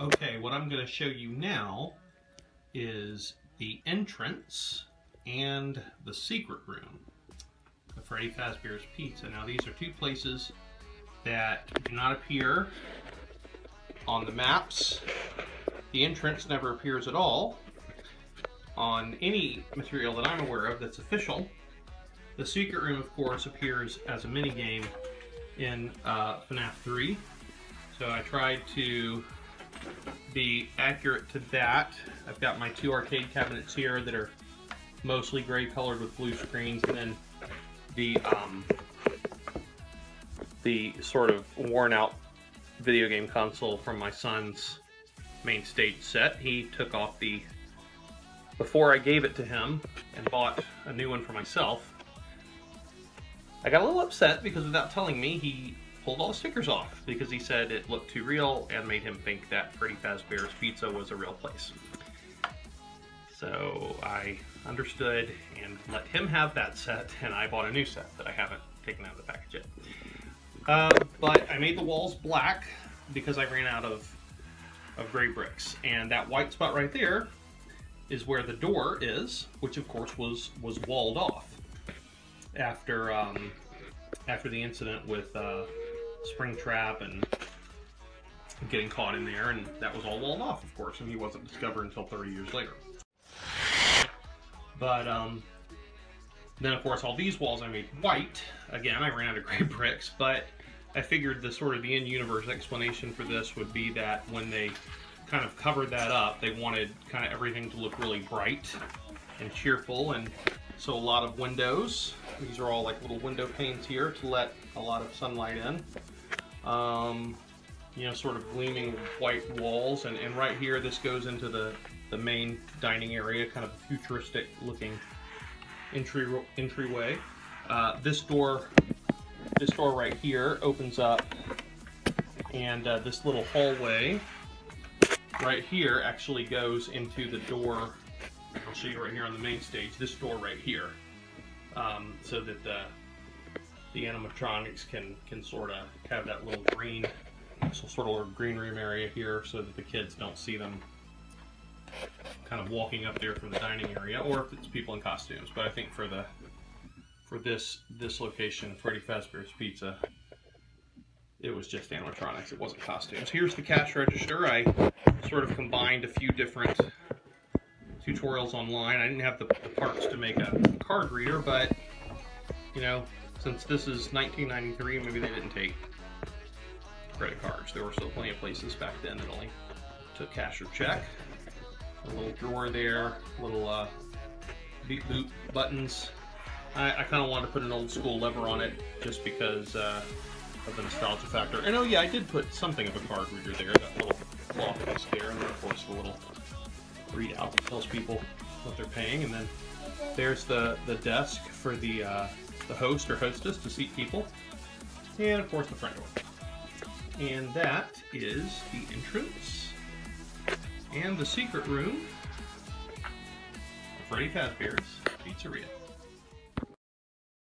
Okay, what I'm going to show you now is the entrance and the secret room of Freddy Fazbear's Pizza. Now these are two places that do not appear on the maps. The entrance never appears at all on any material that I'm aware of that's official. The secret room, of course, appears as a mini game in uh, FNAF 3. So I tried to be accurate to that. I've got my two arcade cabinets here that are mostly gray colored with blue screens, and then the um, the sort of worn out video game console from my son's main stage set. He took off the before I gave it to him and bought a new one for myself. I got a little upset because without telling me, he pulled all the stickers off because he said it looked too real and made him think that Freddy Fazbear's Pizza was a real place. So I understood and let him have that set, and I bought a new set that I haven't taken out of the package yet. Uh, but I made the walls black because I ran out of, of gray bricks. And that white spot right there is where the door is, which of course was, was walled off after, um, after the incident with uh, Springtrap and getting caught in there, and that was all walled off, of course, and he wasn't discovered until 30 years later. But um, then, of course, all these walls I made white. Again, I ran out of gray bricks, but I figured the sort of the in-universe explanation for this would be that when they kind of covered that up, they wanted kind of everything to look really bright and cheerful, and so a lot of windows. These are all like little window panes here to let a lot of sunlight in. Um, you know, sort of gleaming white walls, and, and right here, this goes into the, the main dining area, kind of futuristic looking entry entryway. Uh, this door, this door right here opens up, and uh, this little hallway right here actually goes into the door. I'll show you right here on the main stage. This door right here, um, so that the the animatronics can can sort of have that little green, so sort of little green room area here, so that the kids don't see them kind of walking up there from the dining area, or if it's people in costumes. But I think for the for this this location, Freddy Fazbear's Pizza, it was just animatronics. It wasn't costumes. Here's the cash register. I sort of combined a few different tutorials online. I didn't have the, the parts to make a card reader, but you know, since this is 1993, maybe they didn't take credit cards. There were still plenty of places back then that only took cash or check a little drawer there, little uh, beep boop buttons. I, I kind of wanted to put an old school lever on it just because uh, of the nostalgia factor. And oh yeah, I did put something of a card reader there, that little cloth piece there, and of course the little readout that tells people what they're paying. And then there's the, the desk for the, uh, the host or hostess to seat people. And of course the front door. And that is the entrance and the secret room of Freddy Fazbear's Pizzeria.